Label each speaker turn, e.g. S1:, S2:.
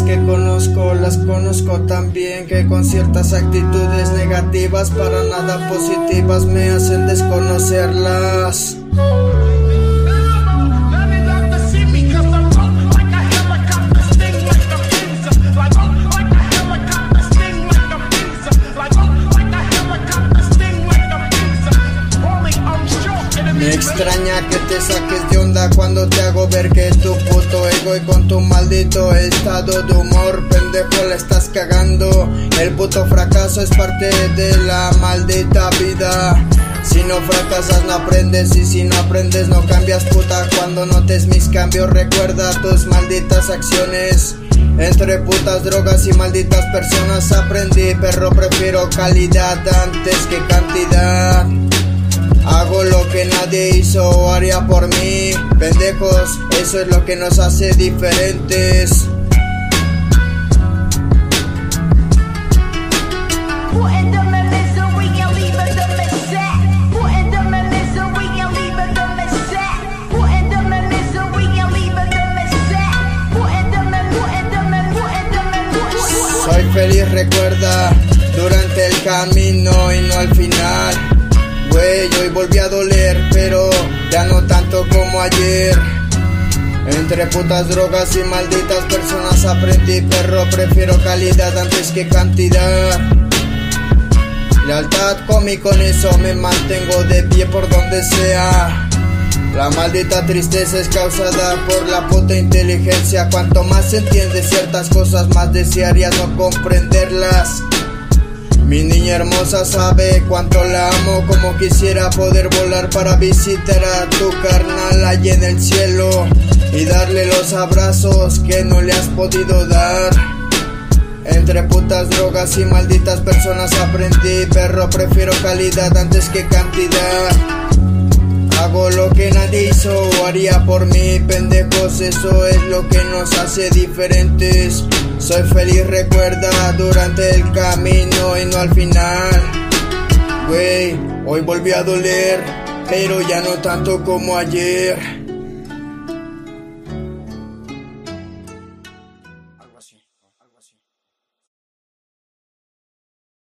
S1: que conozco las conozco tan bien que con ciertas actitudes negativas para nada positivas me hacen desconocerlas. Me extraña que te saques de onda cuando te hago ver que tu puto ego y con tu maldito estado de humor pendejo la estás cagando. El puto fracaso es parte de la maldita vida. Si no fracasas no aprendes y si no aprendes no cambias puta Cuando notes mis cambios recuerda tus malditas acciones entre putas drogas y malditas personas aprendí Perro prefiero calidad antes que cantidad Hago lo que nadie hizo o haría por mí. Pendejos, eso es lo que nos hace diferentes. Soy feliz, recuerda, durante el camino y no al final. Entre putas drogas y malditas personas aprendí, perro, prefiero calidad antes que cantidad. Lealtad con con eso me mantengo de pie por donde sea. La maldita tristeza es causada por la puta inteligencia. Cuanto más entiendes ciertas cosas, más desearías no comprenderlas. Mi niña hermosa sabe cuánto la amo, como quisiera poder volar para visitar a tu carnal allí en el cielo y darle los abrazos que no le has podido dar. Entre putas drogas y malditas personas aprendí, perro, prefiero calidad antes que cantidad. Hago lo que nadie hizo haría por mí, pendejos, eso es lo que nos hace diferentes. Soy feliz, recuerda, durante el camino y no al final. Güey, hoy volví a doler, pero ya no tanto como ayer.